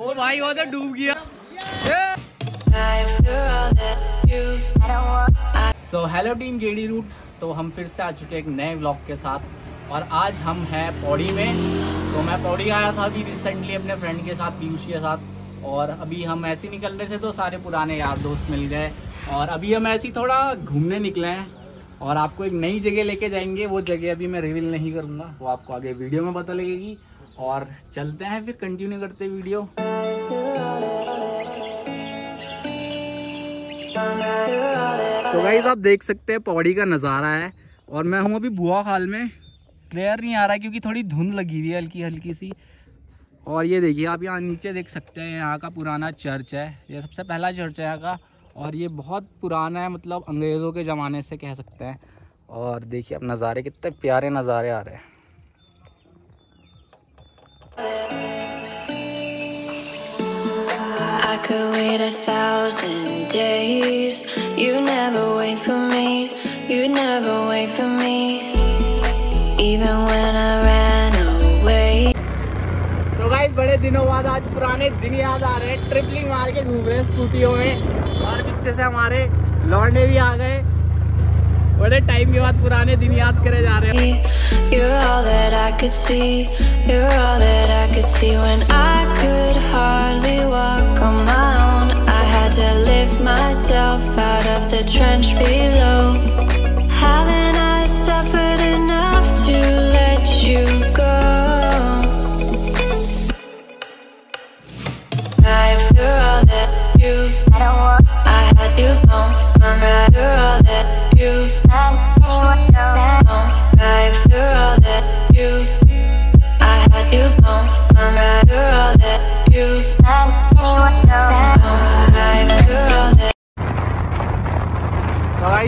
ओ भाई वो तो डूब गया। सो हेलो टीम गेडी रूट तो हम फिर से आ चुके एक नए व्लॉग के साथ। और आज हम हैं पौड़ी में। तो मैं पौड़ी आया था अभी रिसेंटली अपने फ्रेंड के साथ, पीयूष के साथ। और अभी हम ऐसे ही निकल रहे थे तो सारे पुराने यार दोस्त मिल गए। और अभी हम ऐसे थोड़ा घूमने निकले हैं। और आपको एक नई जगह लेके जाएँगे। वो जगह अभी मैं रिवील नहीं करूँगा। वो आपको आगे वीडियो में पता लगेगी। और चलते हैं फिर कंटिन्यू करते वीडियो तो गाइज़ आप देख सकते हैं, पौड़ी का नज़ारा है। और मैं हूँ अभी बुआ खाल में। क्लियर नहीं आ रहा क्योंकि थोड़ी धुंध लगी हुई है हल्की हल्की सी। और ये देखिए, आप यहाँ नीचे देख सकते हैं, यहाँ का पुराना चर्च है। ये सबसे पहला चर्च है यहाँ का। और ये बहुत पुराना है मतलब अंग्रेज़ों के ज़माने से कह सकते हैं। और देखिए, अब नज़ारे कितने प्यारे नज़ारे आ रहे हैं। Could wait a thousand days. You never wait for me. You never wait for me. Even when I ran away. So guys, बड़े दिनों बाद आज पुराने दिन याद आ रहे हैं ट्रिपलिंग मार के घूम रहे हैं स्कूटियों में और पीछे से हमारे लौंडे भी आ गए बड़े टाइम के बाद पुराने दिन याद करे जा रहे हैं You're all that I could see. You're all that I could see when I could hardly walk on my own. I had to lift myself out of the trench below. Haven't I suffered enough to let you go? If you're all that you, I had you gone. I'm right. You're all you, I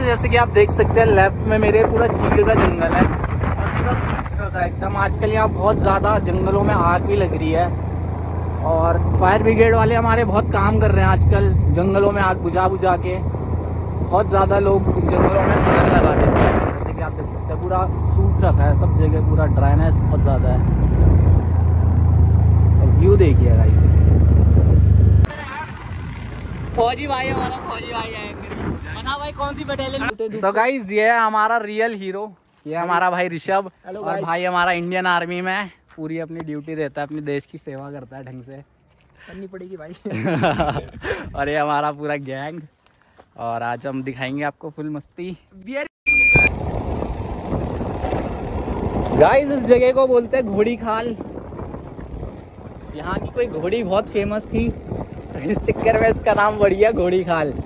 जैसे कि आप देख सकते हैं left में मेरे पूरा चीड़ का जंगल है। और पूरा सूख है एकदम। आजकल यहाँ बहुत ज़्यादा जंगलों में आग भी लग रही है। और फायर ब्रिगेड वाले हमारे बहुत काम कर रहे हैं आजकल जंगलों में आग बुझा बुझा के। बहुत ज़्यादा लोग जंगलों में आग लगा देते हैं। कि देख सकते हैं। पूरा सूख रखा है सब जगह पूरा ड्राइनेस बहुत ज़्यादा है। और व्यू देखिए गाइस फौजी भाई हमारा फौजी भाई है बता भाई कौन सी बटालियन तो गाइस ये है हमारा रियल हीरो ये हमारा भाई ऋषभ। और भाई हमारा इंडियन आर्मी में है। पूरी अपनी ड्यूटी देता है अपने देश की सेवा करता है ढंग से। करनी पड़ेगी भाई। और ये हमारा पूरा गैंग और आज हम दिखाएँगे आपको फुल मस्ती। गाइस इस जगह को बोलते हैं घोड़ी खाल। यहाँ की कोई घोड़ी बहुत फ़ेमस थी तो इस चक्कर में इसका नाम बढ़िया घोड़ी खाल। यहाँ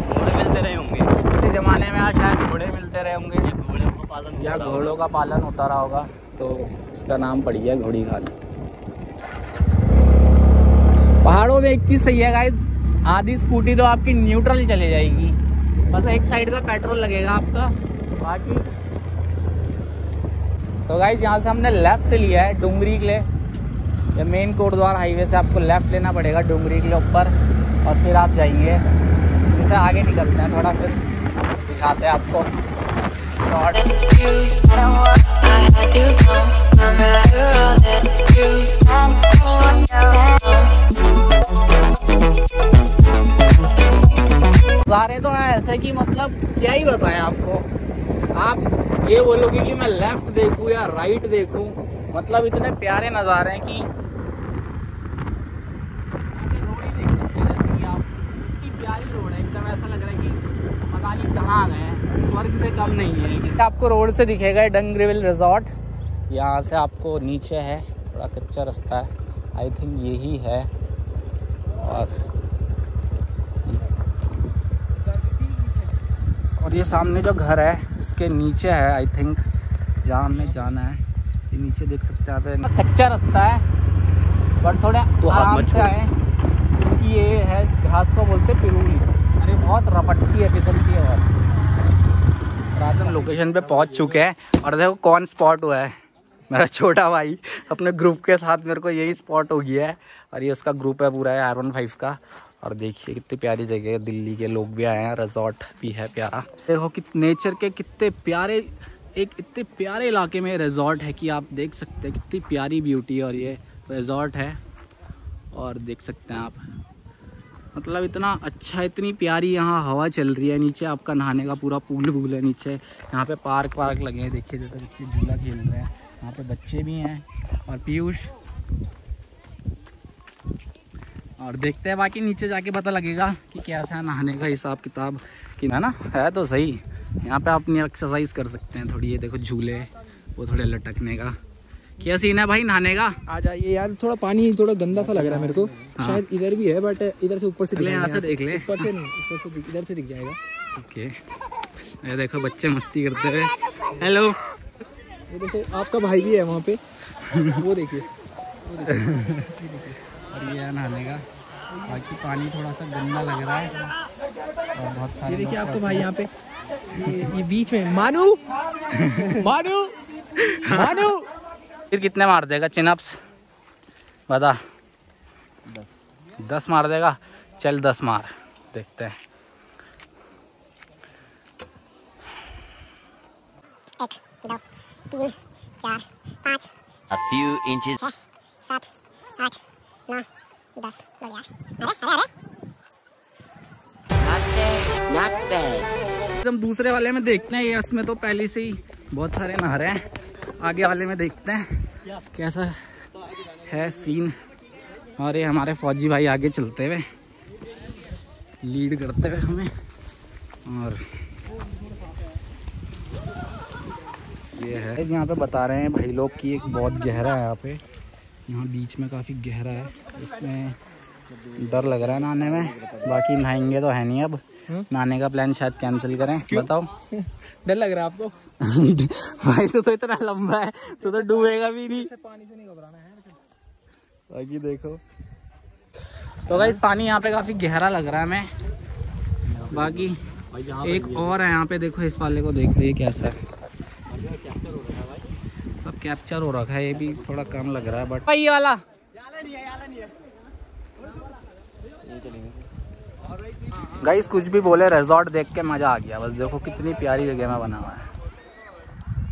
घोड़े मिलते रहे होंगे। उसी जमाने में आज शायद घोड़े मिलते रहे होंगे। ये घोड़े का पालन या घोड़ों का पालन होता रहा होगा तो इसका नाम पड़ गया घोड़ी खाल। पहाड़ों में एक चीज़ सही है गाइज़ आधी स्कूटी तो आपकी न्यूट्रल चले जाएगी। बस एक साइड का पेट्रोल लगेगा आपका। बाकी। तो गाइज़ यहाँ से हमने लेफ़्ट लिया है डूंगरी के लिए। या मेन कोटद्वार हाईवे से आपको लेफ़्ट लेना पड़ेगा डूंगरी के लिए ऊपर, और फिर आप जाइए। जैसे आगे निकलते हैं थोड़ा, फिर दिखाते हैं आपको। शॉर्ट. सारे तो ऐसे कि मतलब क्या ही बताएँ आपको। आप ये बोलोगे कि मैं लेफ़्ट देखूँ या राइट देखूँ? मतलब इतने प्यारे नज़ारे हैं कि रोड ही देख सकते हैं जैसे कि आप। प्यारी रोड है एकदम ऐसा लग रहा है कि पता नहीं कहाँ आ स्वर्ग से कम नहीं है आपको रोड से दिखेगा डंगरिविल रिजॉर्ट यहाँ से आपको नीचे है थोड़ा कच्चा रास्ता है। आई थिंक यही है। और और ये सामने जो घर है इसके नीचे है आई थिंक जहाँ हमें जाना है। ये नीचे देख सकते हैं यहाँ पे कच्चा रास्ता है पर थोड़ा तो आराम से आए। क्योंकि ये है घास को बोलते पिरूली। अरे बहुत रपटती है फिसलती है और। आज हम लोकेशन पे पहुँच चुके हैं। और देखो कौन स्पॉट हुआ है। मेरा छोटा भाई अपने ग्रुप के साथ मेरे को यही स्पॉट हो गया है। और ये उसका ग्रुप है पूरा है आर वन फाइव का। और देखिए कितनी प्यारी जगह है, दिल्ली के लोग भी आए हैं रिजॉर्ट भी है प्यारा। देखो कि नेचर के कितने प्यारे, एक इतने प्यारे इलाके में रिजॉर्ट है कि आप देख सकते हैं, कितनी प्यारी ब्यूटी और ये रिजॉर्ट है। और देख सकते हैं आप। मतलब इतना अच्छा इतनी प्यारी यहाँ हवा चल रही है, नीचे आपका नहाने का पूरा पूल वूल है, नीचे यहाँ पे पार्क वार्क लगे हैं, देखिए जैसे बच्चे झूला खेल रहे हैं। यहाँ पे बच्चे भी हैं और पीयूष और देखते हैं बाकी नीचे जाके पता लगेगा कि कैसा है नहाने का हिसाब किताब कि ना ना है तो सही। यहाँ पे आप अपनी एक्सरसाइज कर सकते हैं थोड़ी ये देखो झूले वो थोड़े लटकने का। क्या सीन है भाई नहाने का? आ जाइए यार थोड़ा पानी थोड़ा गंदा सा लग रहा है मेरे को। हाँ। शायद इधर भी है बट इधर से ऊपर से दिख यहाँ से देख ले। ऊपर से नहीं ऊपर से इधर से दिख जाएगा। ओके। ये देखो बच्चे मस्ती करते हुए। हेलो ये देखो आपका भाई भी है वहाँ पे। वो देखिए। और ये है नहाने का। बाकी पानी थोड़ा सा गंदा लग रहा है। और बहुत सारे ये देखिए आपका भाई यहाँ पे। ये ये बीच में। मानू! मानू! मानू! फिर कितने मार देगा चिनअप्स बता। दस दस मार देगा। चल दस मार। देखते हैं। एक दो तीन चार पाँच। A few inches. एकदम दूसरे वाले में देखते हैं, ये इसमें तो पहले से ही बहुत सारे नहा रहे हैं। आगे वाले में देखते हैं कैसा है सीन और ये हमारे फौजी भाई आगे चलते हुए लीड करते हुए हमें। और ये है यहाँ पे बता रहे हैं भाई लोग कि एक बहुत गहरा है यहाँ पे। यहाँ बीच में काफ़ी गहरा है, इसमें डर लग रहा है नहाने में, बाकी नहाएँगे तो है नहीं अब। नहाने का प्लान शायद कैंसिल करें बताओ। डर लग रहा है आपको। भाई तो, तो इतना लंबा है तो तो डूबेगा भी नहीं। पानी से नहीं घबराना है बाकी देखो। तो गाइस पानी यहाँ पे काफ़ी गहरा लग रहा है हमें। बाकी एक और है यहाँ पे देखो इस वाले को देखो ये कैसा है। सब कैप्चर हो रखा है ये भी थोड़ा कम लग रहा है बट ये वाला। गाइस कुछ भी बोले रिजॉर्ट देख के मज़ा आ गया। बस देखो कितनी प्यारी जगह में बना हुआ है।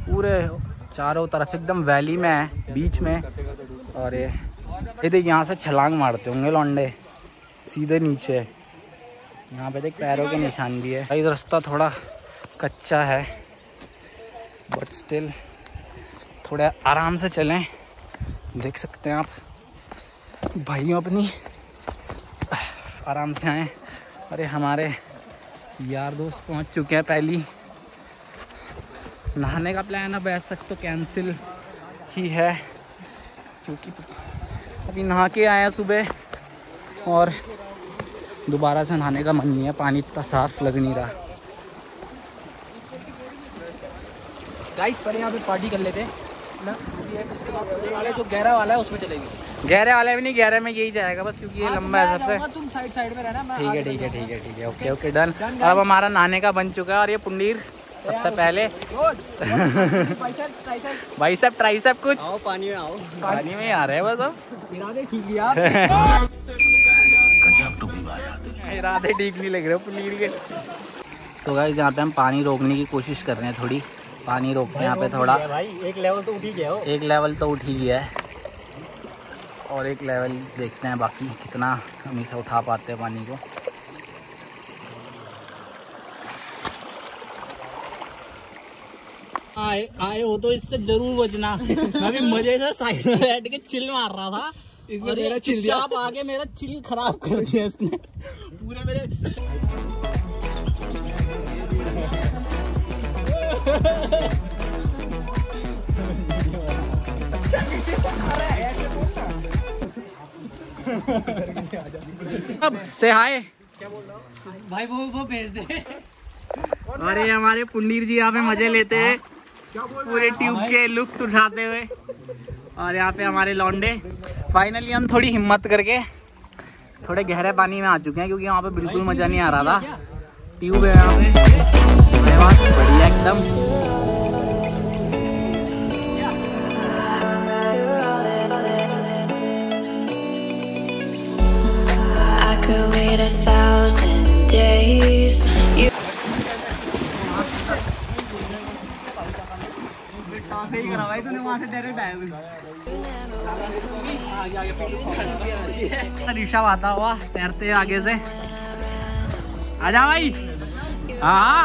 पूरे चारों तरफ़ एकदम वैली में है बीच में। और ये ये देख, यहाँ से छलांग मारते होंगे लौंडे। सीधे नीचे। यहाँ पे देख, पैरों के निशान भी है। भाई रास्ता थोड़ा कच्चा है। बट स्टिल थोड़ा आराम से चलें। देख सकते हैं आप। भाइयों अपनी, आराम से आए। अरे हमारे यार दोस्त पहुँच चुके हैं पहली। नहाने का प्लान अब ऐसा तो कैंसिल ही है, क्योंकि अभी नहा के आया सुबह और दोबारा से नहाने का मन नहीं है, पानी इतना साफ़ लग नहीं रहा। गाइस पर यहाँ पे पार्टी कर लेते हैं। ना वाला जो गहरा वाला है, उसमें चलेगी। गहरे वाले भी नहीं गहरे में यही जाएगा बस क्योंकि ये लंबा है सबसे। तुम साइड साइड में रहना ठीक है ठीक है ठीक है ठीक है ओके ओके डन अब हमारा नहाने का बन चुका है और ये पुंडीर सबसे पहले। भाई सब ट्राई सब कुछ। आओ पानी में आओ। पानी में ही आ रहे हैं बस अब। इरादे ठीक है इरादे ठीक नहीं लग रहे पनीर के। तो गाइस यहाँ पे हम पानी रोकने की कोशिश कर रहे हैं थोड़ी। पानी रोकते हैं यहाँ पे थोड़ा। भाई। एक लेवल तो उठ ही गया हो। एक लेवल तो उठ ही गया है। और एक लेवल देखते हैं बाकी कितना हम इसे उठा पाते हैं पानी को। आए आए हो तो इससे ज़रूर बचना। मैं भी मज़े से साइड में बैठ के चिल मार रहा था। इसने मेरा दिया। चुपचाप आके मेरा चिल खराब कर दिया इसने। पूरे मेरे अब से हाय भाई वो वो भेज दे। अरे हमारे पुंडीर जी यहाँ पे मज़े लेते हैं। पूरे ट्यूब के लुफ्त उठाते हुए। और यहाँ पे हमारे लौंडे। फाइनली हम थोड़ी हिम्मत करके थोड़े गहरे पानी में आ चुके हैं क्योंकि वहाँ पे बिल्कुल मज़ा नहीं आ रहा था। ट्यूब है यहाँ पे। बढ़िया एकदम। Days. You सही करा भाई। तूने वहाँ से डायरेक्ट आया ऋषभ आता हुआ तैरते आगे से आजा भाई हाँ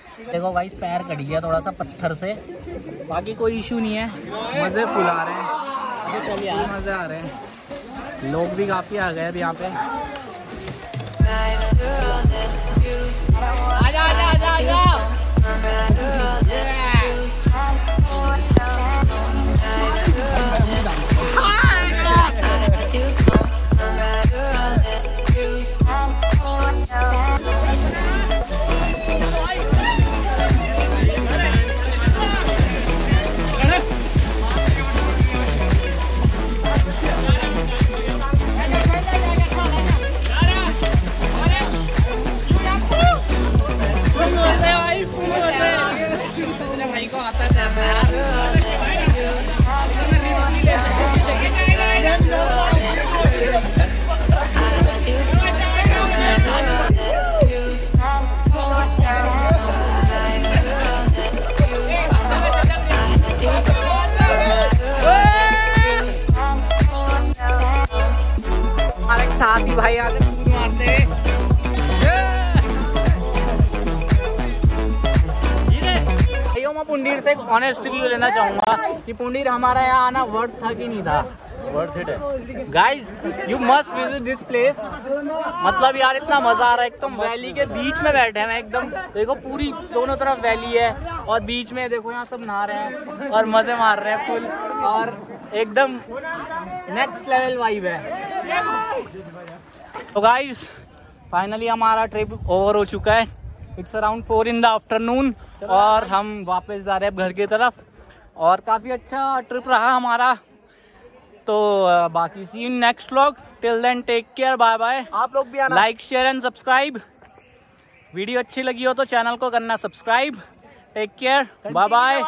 देखो भाई पैर कट गया थोड़ा सा पत्थर से। बाकी कोई इशू नहीं है। मज़े फुल आ रहे हैं। चलिए मज़े आ रहे हैं। लोग भी काफ़ी आ गए अब यहाँ पे। आजा आजा आजा आजा ऑनेस्ट रिव्यू लेना चाहूँगा कि पुंडीर हमारा यहाँ आना वर्थ था कि नहीं था? वर्थ इट है। Guys you must visit this place मतलब यार इतना मज़ा आ रहा है। एकदम वैली के बीच में बैठे हैं। एकदम देखो पूरी दोनों तरफ़ वैली है और बीच में देखो यहाँ सब नहा रहे हैं और मज़े मार रहे हैं फुल और एकदम नेक्स्ट लेवल वाइब है। तो गाइस फाइनली हमारा ट्रिप ओवर हो चुका है। It's around four in the afternoon और हम वापस जा रहे हैं घर की तरफ़। और काफ़ी अच्छा ट्रिप रहा हमारा। तो बाकी see next vlog till then take care bye bye आप लोग भी आना। Like share and subscribe video अच्छी लगी हो तो चैनल को करना subscribe take care bye bye